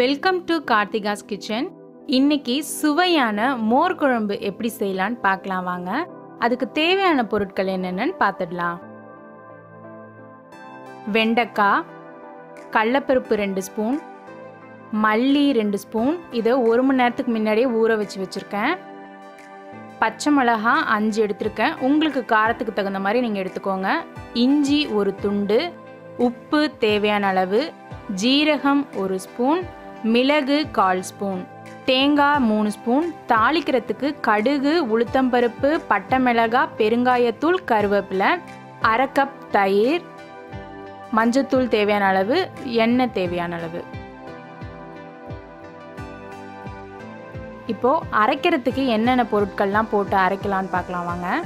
Welcome to Karthika's kitchen இன்னைக்கு சுவையான மோர் குழம்பு எப்படி செய்யலான்னு பார்க்கலாம் வாங்க. அதுக்கு தேவையான பொருட்கள் என்னென்னு பார்த்துடலாம். வெண்டைக்காய் கடலப்பருப்பு ரெண்டு ஸ்பூன் மல்லி ரெண்டு ஸ்பூன். இதை ஒரு மணி நேரத்துக்கு முன்னாடியே ஊற வச்சு வச்சுருக்கேன். பச்சை மிளகா அஞ்சு எடுத்திருக்கேன். உங்களுக்கு காரத்துக்கு தகுந்த மாதிரி நீங்கள் எடுத்துக்கோங்க. இஞ்சி ஒரு துண்டு உப்பு தேவையான அளவு ஜீரகம் ஒரு ஸ்பூன் மிளகு கால் ஸ்பூன் தேங்காய் மூணு ஸ்பூன் தாளிக்கிறதுக்கு கடுகு உளுத்தம்பருப்பு பட்டை மிளகாய் பெருங்காயத்தூள் கருவேப்பிலை அரை கப் தயிர் மஞ்சத்தூள் தேவையான அளவு எண்ணெய் தேவையான அளவு. இப்போது அரைக்கிறதுக்கு என்னென்ன பொருட்கள்லாம் போட்டு அரைக்கலான்னு பார்க்கலாம் வாங்க.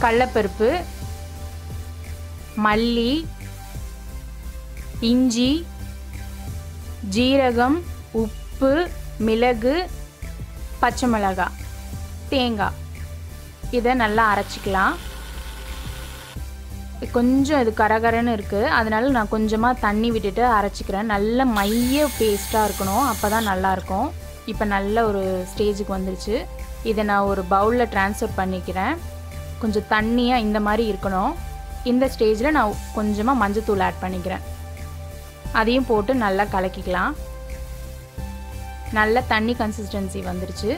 கடலப்பருப்பு மல்லி இஞ்சி ஜீரகம் உப்பு மிளகு பச்சை மிளகாய் தேங்காய் இதை நல்லா அரைச்சிக்கலாம். கொஞ்சம் இது கரகரன்னு இருக்குது அதனால நான் கொஞ்சமாக தண்ணி விட்டுட்டு அரைச்சிக்கிறேன். நல்ல மைய பேஸ்ட்டாக இருக்கணும். அப்போ தான் நல்லாயிருக்கும். இப்போ நல்ல ஒரு ஸ்டேஜுக்கு வந்துருச்சு. இதை நான் ஒரு பவுலில் ட்ரான்ஸ்ஃபர் பண்ணிக்கிறேன். கொஞ்சம் தண்ணியாக இந்த மாதிரி இருக்கணும். இந்த ஸ்டேஜில் நான் கொஞ்சமாக மஞ்சத்தூள் ஆட் பண்ணிக்கிறேன். அதையும் போட்டு நல்லா கலக்கிக்கலாம். நல்ல தண்ணி கன்சிஸ்டன்சி வந்துருச்சு.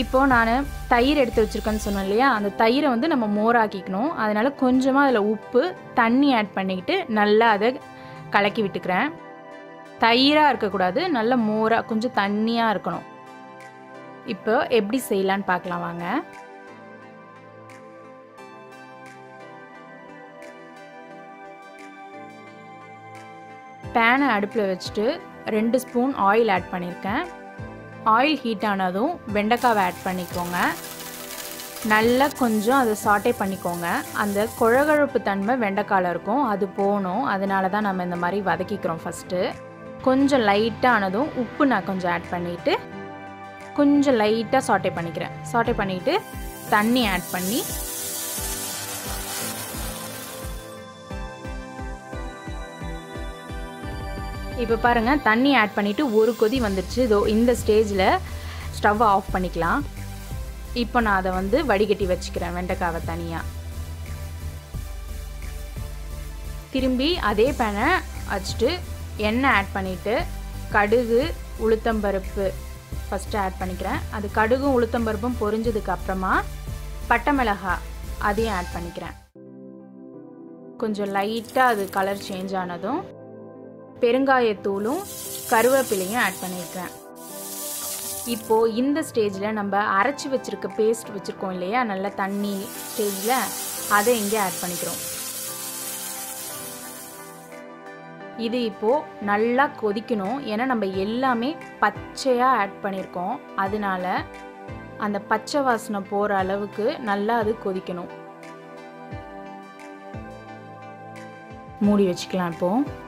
இப்போது நான் தயிர் எடுத்து வச்சுருக்கேன்னு சொன்னேன் இல்லையா? அந்த தயிரை வந்து நம்ம மோராக்கிக்கணும். அதனால் கொஞ்சமாக அதில் உப்பு தண்ணி ஆட் பண்ணிக்கிட்டு நல்லா அதை கலக்கி விட்டுக்கிறேன். தயிராக இருக்கக்கூடாது நல்ல மோராக கொஞ்சம் தண்ணியாக இருக்கணும். இப்போ எப்படி செய்யலான்னு பார்க்கலாம் வாங்க. பேனை அடுப்பில் வச்சுட்டு ரெண்டு ஸ்பூன் ஆயில் ஆட் பண்ணியிருக்கேன். ஆயில் ஹீட் ஆனதும் வெண்டைக்காவை ஆட் பண்ணிக்கோங்க. நல்லா கொஞ்சம் அதை சாட்டே பண்ணிக்கோங்க. அந்த குழகழப்பு தன்மை வெண்டைக்காயில் இருக்கும். அது போகணும். அதனால தான் நம்ம இந்த மாதிரி வதக்கிக்கிறோம் ஃபஸ்ட்டு கொஞ்சம் லைட்டாக ஆனதும் உப்பு நான் கொஞ்சம் ஆட் பண்ணிவிட்டு கொஞ்சம் லைட்டாக சாட்டே பண்ணிக்கிறேன். சாட்டே பண்ணிவிட்டு தண்ணி ஆட் பண்ணி இப்போ பாருங்கள் தண்ணி ஆட் பண்ணிவிட்டு ஒரு கொதி வந்துடுச்சு இதோ இந்த ஸ்டேஜில் ஸ்டவ் ஆஃப் பண்ணிக்கலாம். இப்போ நான் அதை வந்து வடிகட்டி வச்சுக்கிறேன் வெண்டைக்காவை தனியாக திரும்பி அதே பேனை வச்சுட்டு எண்ணெய் ஆட் பண்ணிவிட்டு கடுகு உளுத்தம்பருப்பு ஃபஸ்ட்டு ஆட் பண்ணிக்கிறேன். அது கடுகும் உளுத்தம்பருப்பும் பொரிஞ்சதுக்கு அப்புறமா பட்டை மிளகாய் அதையும் ஆட் பண்ணிக்கிறேன். கொஞ்சம் லைட்டாக அது கலர் சேஞ்ச் ஆனதும் பெருங்காயத்தூளும் கருவேப்பிலையும் ஆட் பண்ணியிருக்கேன். இப்போது இந்த ஸ்டேஜில் நம்ம அரைச்சி வச்சுருக்க பேஸ்ட் வச்சுருக்கோம் இல்லையா? நல்ல தண்ணி ஸ்டேஜில் அதை இங்கே ஆட் பண்ணிக்கிறோம். இது இப்போது நல்லா கொதிக்கணும். ஏன்னா நம்ம எல்லாமே பச்சையாக ஆட் பண்ணியிருக்கோம். அதனால அந்த பச்சை வாசனை போகிற அளவுக்கு நல்லா அது கொதிக்கணும். மூடி வச்சுக்கலாம் இப்போது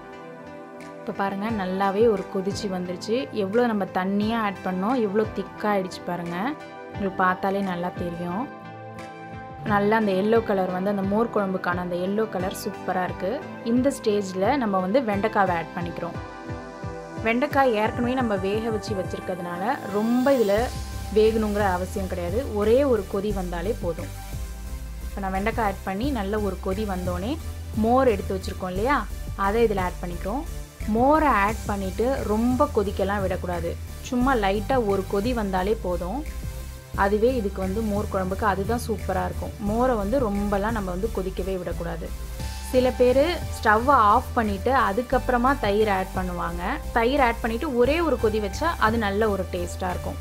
இப்போ பாருங்கள் நல்லாவே ஒரு கொதிச்சு வந்துருச்சு. எவ்வளோ நம்ம தண்ணியாக ஆட் பண்ணோம் எவ்வளோ திக்காகிடுச்சு பாருங்கள் உங்களுக்கு பார்த்தாலே நல்லா தெரியும். நல்லா அந்த எல்லோ கலர் வந்து அந்த மோர் குழம்புக்கான அந்த எல்லோ கலர் சூப்பராக இருக்குது இந்த ஸ்டேஜில் நம்ம வந்து வெண்டைக்காவை ஆட் பண்ணிக்கிறோம். வெண்டைக்காய் ஏற்கனவே நம்ம வேக வச்சு வச்சுருக்கிறதுனால ரொம்ப இதில் வேகணுங்கிற அவசியம் கிடையாது. ஒரே ஒரு கொதி வந்தாலே போதும். இப்போ நான் வெண்டைக்காய் ஆட் பண்ணி நல்ல ஒரு கொதி வந்தோடனே மோர் எடுத்து வச்சுருக்கோம் இல்லையா? அதை இதில் ஆட் பண்ணிக்கிறோம். மோரை ஆட் பண்ணிவிட்டு ரொம்ப கொதிக்கலாம் விடக்கூடாது. சும்மா லைட்டாக ஒரு கொதி வந்தாலே போதும். அதுவே இதுக்கு வந்து மோர் குழம்புக்கு அதுதான் சூப்பராக இருக்கும். மோரை வந்து ரொம்பலாம் நம்ம வந்து கொதிக்கவே விடக்கூடாது. சில பேர் ஸ்டவ்வை ஆஃப் பண்ணிவிட்டு அதுக்கப்புறமா தயிர் ஆட் பண்ணுவாங்க. தயிர் ஆட் பண்ணிவிட்டு ஒரே ஒரு கொதி வச்சா அது நல்ல ஒரு டேஸ்ட்டாக இருக்கும்.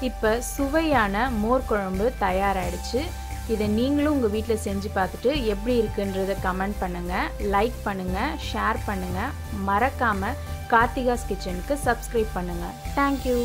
இப்போ சுவையான மோர் குழம்பு தயாராகிடுச்சு இதை நீங்களும் உங்கள் வீட்டில் செஞ்சு பார்த்துட்டு எப்படி இருக்குன்றத கமெண்ட் பண்ணுங்கள் லைக் பண்ணுங்கள் ஷேர் பண்ணுங்கள் மறக்காமல் கார்த்திகாஸ் கிச்சனுக்கு சப்ஸ்கிரைப் பண்ணுங்கள் தேங்க்யூ